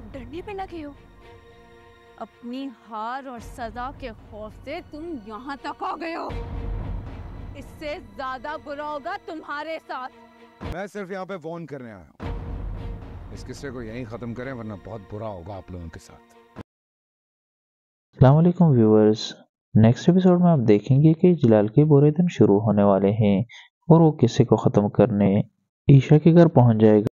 तो अब डरने पे लगे हो? अपनी हार और सजा के खौफ से तुम यहाँ तक आ गए हो। इससे ज़्यादा बुरा होगा तुम्हारे साथ। मैं सिर्फ़ यहाँ पे फ़ोन करने आया हूँ। इस किस्से को यहीं खत्म करें वरना बहुत बुरा होगा आप लोगों के साथ। अलैक्म व्यूअर्स नेक्स्ट एपिसोड में आप देखेंगे कि जलाल के बुरे दिन शुरू होने वाले हैं और वो किस्से को ख़त्म करने ईशा के घर पहुँच जाएगा।